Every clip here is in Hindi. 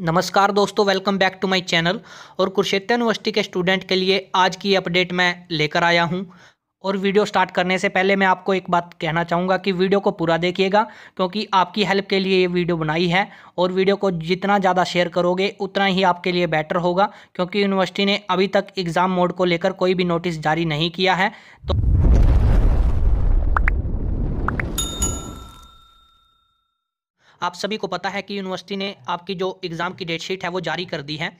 नमस्कार दोस्तों welcome back to my channel और कुरुक्षेत्र यूनिवर्सिटी के स्टूडेंट के लिए आज की अपडेट मैं लेकर आया हूँ। और वीडियो स्टार्ट करने से पहले मैं आपको एक बात कहना चाहूँगा कि वीडियो को पूरा देखिएगा, क्योंकि आपकी हेल्प के लिए ये वीडियो बनाई है। और वीडियो को जितना ज़्यादा शेयर करोगे, उतना ही आपके लिए बेटर होगा, क्योंकि यूनिवर्सिटी ने अभी तक एग्ज़ाम मोड को लेकर कोई भी नोटिस जारी नहीं किया है। तो आप सभी को पता है कि यूनिवर्सिटी ने आपकी जो एग्ज़ाम की डेट शीट है, वो जारी कर दी है।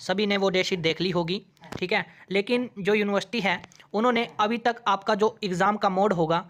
सभी ने वो डेट शीट देख ली होगी, ठीक है? लेकिन जो यूनिवर्सिटी है, उन्होंने अभी तक आपका जो एग्ज़ाम का मोड होगा,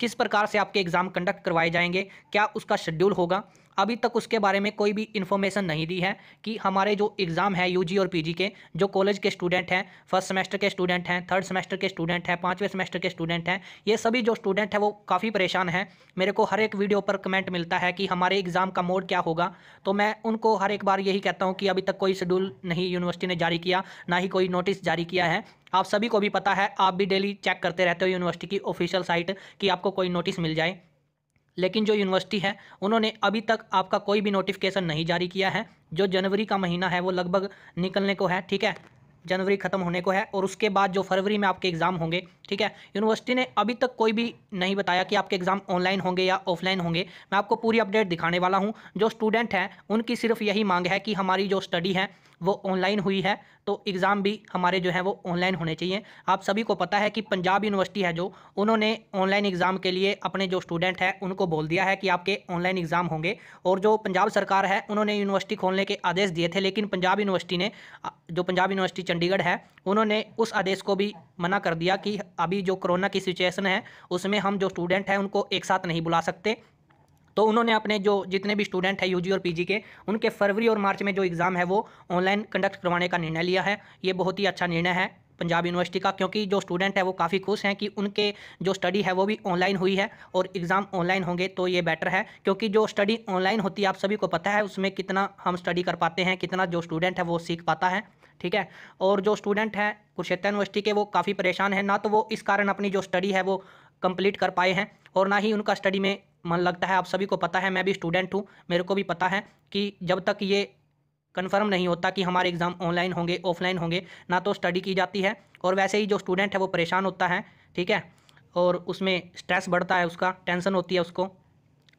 किस प्रकार से आपके एग्ज़ाम कंडक्ट करवाए जाएँगे, क्या उसका शेड्यूल होगा अभी तक उसके बारे में कोई भी इन्फॉर्मेशन नहीं दी है कि हमारे जो एग्ज़ाम है यूजी और पीजी के, जो कॉलेज के स्टूडेंट हैं फ़र्स्ट सेमेस्टर के स्टूडेंट हैं थर्ड सेमेस्टर के स्टूडेंट हैं, पाँचवें सेमेस्टर के स्टूडेंट हैं, ये सभी जो स्टूडेंट हैं वो काफ़ी परेशान हैं। मेरे को हर एक वीडियो पर कमेंट मिलता है कि हमारे एग्ज़ाम का मोड क्या होगा। तो मैं उनको हर एक बार यही कहता हूँ कि अभी तक कोई शेड्यूल नहीं यूनिवर्सिटी ने जारी किया, ना ही कोई नोटिस जारी किया है। आप सभी को भी पता है, आप भी डेली चेक करते रहते हो यूनिवर्सिटी की ऑफिशियल साइट कि आपको कोई नोटिस मिल जाए। लेकिन जो यूनिवर्सिटी है, उन्होंने अभी तक आपका कोई भी नोटिफिकेशन नहीं जारी किया है। जो जनवरी का महीना है, वो लगभग निकलने को है, ठीक है? जनवरी ख़त्म होने को है और उसके बाद जो फरवरी में आपके एग्ज़ाम होंगे, ठीक है? यूनिवर्सिटी ने अभी तक कोई भी नहीं बताया कि आपके एग्ज़ाम ऑनलाइन होंगे या ऑफलाइन होंगे। मैं आपको पूरी अपडेट दिखाने वाला हूँ। जो स्टूडेंट हैं, उनकी सिर्फ़ यही मांग है कि हमारी जो स्टडी है, वो ऑनलाइन हुई है तो एग्ज़ाम भी हमारे जो है, वो ऑनलाइन होने चाहिए। आप सभी को पता है कि पंजाब यूनिवर्सिटी है जो, उन्होंने ऑनलाइन एग्ज़ाम के लिए अपने जो स्टूडेंट हैं, उनको बोल दिया है कि आपके ऑनलाइन एग्ज़ाम होंगे। और जो पंजाब सरकार है, उन्होंने यूनिवर्सिटी खोलने के आदेश दिए थे, लेकिन पंजाब यूनिवर्सिटी ने जो पंजाब यूनिवर्सिटी चंडीगढ़ है, उन्होंने उस आदेश को भी मना कर दिया कि अभी जो कोरोना की सिचुएशन है, उसमें हम जो स्टूडेंट हैं, उनको एक साथ नहीं बुला सकते। तो उन्होंने अपने जो जितने भी स्टूडेंट हैं यूजी और पीजी के, उनके फरवरी और मार्च में जो एग्ज़ाम है, वो ऑनलाइन कंडक्ट करवाने का निर्णय लिया है। ये बहुत ही अच्छा निर्णय है। पंजाब यूनिवर्सिटी का, क्योंकि जो स्टूडेंट है वो काफ़ी खुश हैं कि उनके जो स्टडी है वो भी ऑनलाइन हुई है और एग्ज़ाम ऑनलाइन होंगे तो ये बेटर है। क्योंकि जो स्टडी ऑनलाइन होती है, आप सभी को पता है, उसमें कितना हम स्टडी कर पाते हैं, कितना जो स्टूडेंट है वो सीख पाता है, ठीक है? और जो स्टूडेंट हैं कुरुक्षेत्र यूनिवर्सिटी के, वो काफ़ी परेशान हैं। ना तो वो इस कारण अपनी जो स्टडी है वो कंप्लीट कर पाए हैं और ना ही उनका स्टडी में मन लगता है। आप सभी को पता है, मैं भी स्टूडेंट हूँ, मेरे को भी पता है कि जब तक ये कन्फर्म नहीं होता कि हमारे एग्ज़ाम ऑनलाइन होंगे ऑफलाइन होंगे, ना तो स्टडी की जाती है और वैसे ही जो स्टूडेंट है वो परेशान होता है, ठीक है? और उसमें स्ट्रेस बढ़ता है उसका टेंशन होती है उसको।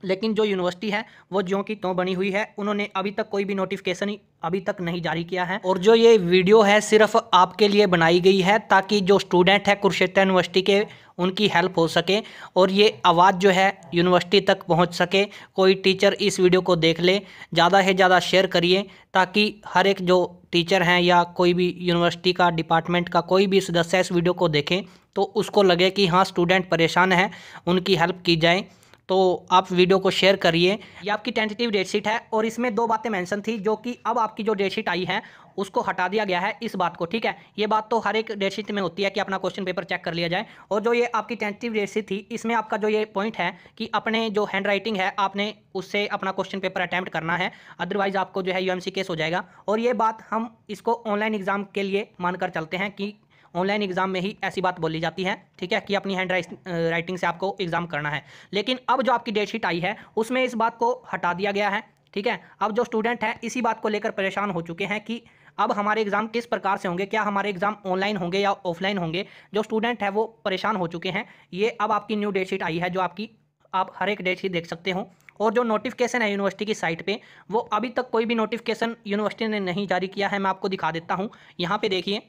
लेकिन जो यूनिवर्सिटी है, वो ज्यों की त्यों बनी हुई है। उन्होंने अभी तक कोई भी नोटिफिकेशन अभी तक नहीं जारी किया है। और जो ये वीडियो है, सिर्फ़ आपके लिए बनाई गई है, ताकि जो स्टूडेंट है कुरुक्षेत्र यूनिवर्सिटी के, उनकी हेल्प हो सके और ये आवाज़ जो है यूनिवर्सिटी तक पहुँच सके। कोई टीचर इस वीडियो को देख ले, ज़्यादा से ज़्यादा शेयर करिए, ताकि हर एक जो टीचर हैं या कोई भी यूनिवर्सिटी का डिपार्टमेंट का कोई भी सदस्य इस वीडियो को देखें तो उसको लगे कि हाँ स्टूडेंट परेशान है, उनकी हेल्प की जाए। तो आप वीडियो को शेयर करिए। ये आपकी टेंटेटिव डेट शीट है और इसमें दो बातें मेंशन थी जो कि अब आपकी जो डेट शीट आई है, उसको हटा दिया गया है इस बात को, ठीक है? ये बात तो हर एक डेट शीट में होती है कि अपना क्वेश्चन पेपर चेक कर लिया जाए। और जो ये आपकी टेंटेटिव डेट शीट थी, इसमें आपका जो ये पॉइंट है कि अपने जो हैंड राइटिंग है, आपने उससे अपना क्वेश्चन पेपर अटैम्प्ट करना है। अदरवाइज़ आपको जो है यूएमसी केस हो जाएगा। और ये बात हम इसको ऑनलाइन एग्ज़ाम के लिए मानकर चलते हैं कि ऑनलाइन एग्ज़ाम में ही ऐसी बात बोली जाती है, ठीक है, कि अपनी हैंड राइटिंग से आपको एग्ज़ाम करना है। लेकिन अब जो आपकी डेट शीट आई है, उसमें इस बात को हटा दिया गया है, ठीक है। अब जो स्टूडेंट हैं, इसी बात को लेकर परेशान हो चुके हैं कि अब हमारे एग्ज़ाम किस प्रकार से होंगे, क्या हमारे एग्ज़ाम ऑनलाइन होंगे या ऑफलाइन होंगे, जो स्टूडेंट है, वो परेशान हो चुके हैं। ये अब आपकी न्यू डेट शीट आई है, जो आपकी, आप हर एक डेट शीट देख सकते हो। और जो नोटिफिकेशन है यूनिवर्सिटी की साइट पे, वो अभी तक कोई भी नोटिफिकेशन यूनिवर्सिटी ने नहीं जारी किया है, मैं आपको दिखा देता हूँ। यहाँ पे देखिए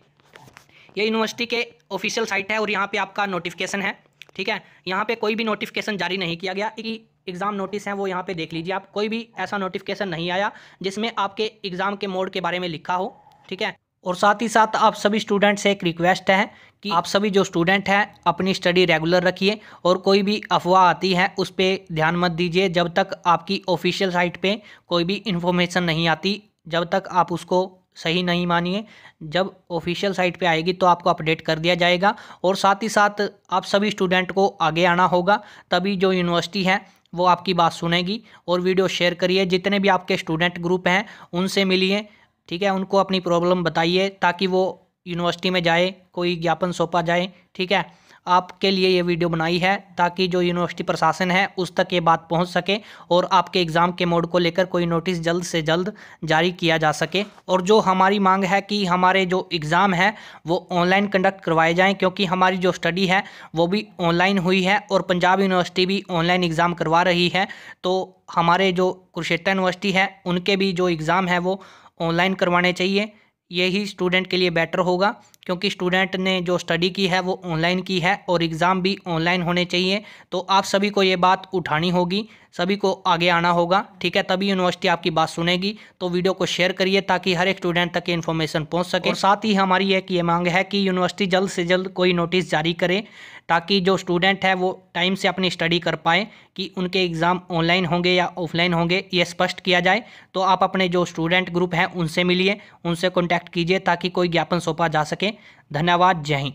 ये यूनिवर्सिटी के ऑफिशियल साइट है और यहाँ पे आपका नोटिफिकेशन है, ठीक है? यहाँ पे कोई भी नोटिफिकेशन जारी नहीं किया गया। कि एग्ज़ाम नोटिस हैं, वो यहाँ पे देख लीजिए आप। कोई भी ऐसा नोटिफिकेशन नहीं आया जिसमें आपके एग्ज़ाम के मोड के बारे में लिखा हो, ठीक है? और साथ ही साथ आप सभी स्टूडेंट से एक रिक्वेस्ट है कि आप सभी जो स्टूडेंट हैं, अपनी स्टडी रेगुलर रखिए और कोई भी अफवाह आती है, उस पर ध्यान मत दीजिए। जब तक आपकी ऑफिशियल साइट पे कोई भी इन्फॉर्मेशन नहीं आती, जब तक आप उसको सही नहीं मानिए, जब ऑफिशियल साइट पे आएगी तो आपको अपडेट कर दिया जाएगा और साथ ही साथ आप सभी स्टूडेंट को आगे आना होगा, तभी जो यूनिवर्सिटी है वो आपकी बात सुनेगी और वीडियो शेयर करिए। जितने भी आपके स्टूडेंट ग्रुप हैं, उनसे मिलिए, ठीक है? उनको अपनी प्रॉब्लम बताइए ताकि वो यूनिवर्सिटी में जाए, कोई ज्ञापन सौंपा जाए, ठीक है? आपके लिए ये वीडियो बनाई है ताकि जो यूनिवर्सिटी प्रशासन है उस तक ये बात पहुँच सके और आपके एग्ज़ाम के मोड को लेकर कोई नोटिस जल्द से जल्द जारी किया जा सके। और जो हमारी मांग है कि हमारे जो एग्ज़ाम है, वो ऑनलाइन कंडक्ट करवाए जाएँ क्योंकि हमारी जो स्टडी है, वो भी ऑनलाइन हुई है और पंजाब यूनिवर्सिटी भी ऑनलाइन एग्ज़ाम करवा रही है। तो हमारे जो कुरुक्षेत्र यूनिवर्सिटी है, उनके भी जो एग्ज़ाम है, वो ऑनलाइन करवाने चाहिए। यही स्टूडेंट के लिए बेटर होगा। क्योंकि स्टूडेंट ने जो स्टडी की है वो ऑनलाइन की है और एग्ज़ाम भी ऑनलाइन होने चाहिए। तो आप सभी को ये बात उठानी होगी सभी को आगे आना होगा ठीक है? तभी यूनिवर्सिटी आपकी बात सुनेगी। तो वीडियो को शेयर करिए ताकि हर एक स्टूडेंट तक ये इन्फॉर्मेशन पहुँच सके। और साथ ही हमारी एक ये मांग है कि यूनिवर्सिटी जल्द से जल्द कोई नोटिस जारी करे ताकि जो स्टूडेंट है वो टाइम से अपनी स्टडी कर पाए कि उनके एग्ज़ाम ऑनलाइन होंगे या ऑफलाइन होंगे ये स्पष्ट किया जाए। तो आप अपने जो स्टूडेंट ग्रुप हैं उनसे मिलिए उनसे कॉन्टैक्ट कीजिए ताकि कोई ज्ञापन सौंपा जा सके। धन्यवाद जय हिंद।